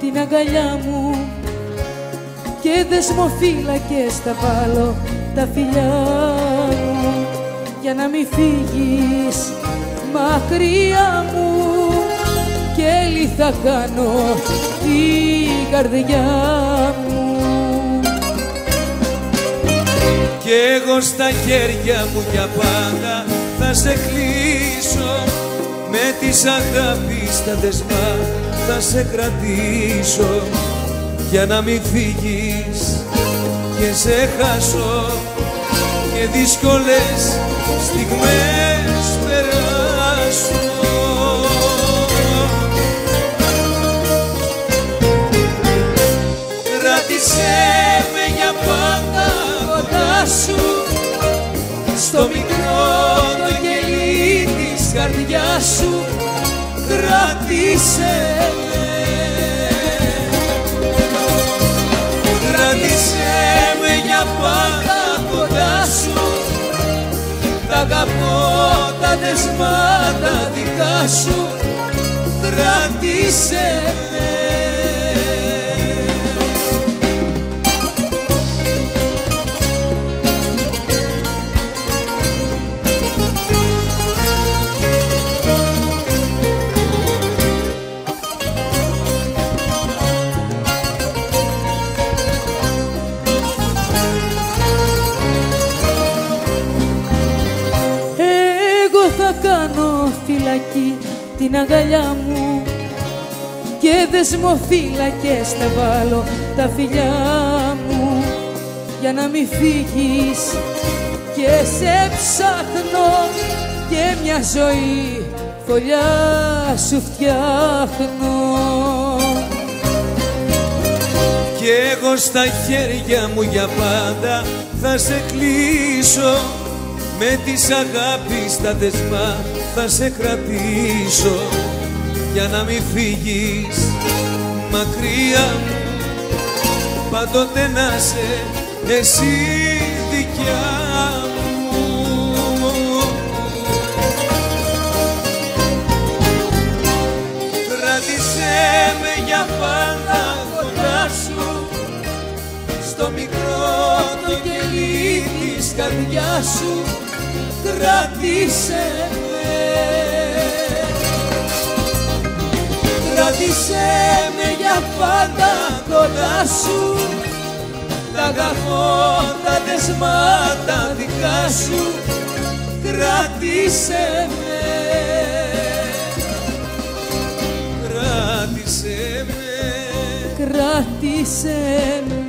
την αγκαλιά μου. Και δεσμοφύλακες θα βάλω τα φιλιά μου. Για να μην φύγεις μακριά μου. Και έλλη θα κάνω την καρδιά μου. Κι εγώ στα χέρια μου για πάντα θα σε κλείσω με τις αγάπης τα δεσμά θα σε κρατήσω για να μην φύγεις και σε χάσω και δύσκολες στιγμές περάσω. Κράτησέ με για πάντα κοντά σου στο μικρό το γελί της καρδιάς σου. Κράτησέ με Κράτησέ αγαπώ τα δεσμάτα δικά σου. Κράτησέ με κάνω φυλακή την αγκαλιά μου. Και δεσμοφύλακες θα βάλω τα φιλιά μου. Για να μην φύγεις και σε ψάχνω και μια ζωή φωλιά σου φτιάχνω. Κι εγώ στα χέρια μου για πάντα θα σε κλείσω με τις αγάπης τα δεσμά θα σε κρατήσω. Για να μην φύγεις μακριά μου πάντοτε να σε εσύ δικιά μου. Κράτησέ με για πάντα κοντά σου στο μικρό το κελί της καρδιάς σου κράτησέ με. Κράτησέ με για πάντα κοντά σου. Τα αγαπώ τα δεσμάτα δικά σου. Κράτησέ με. Κράτησέ με. Κράτησε με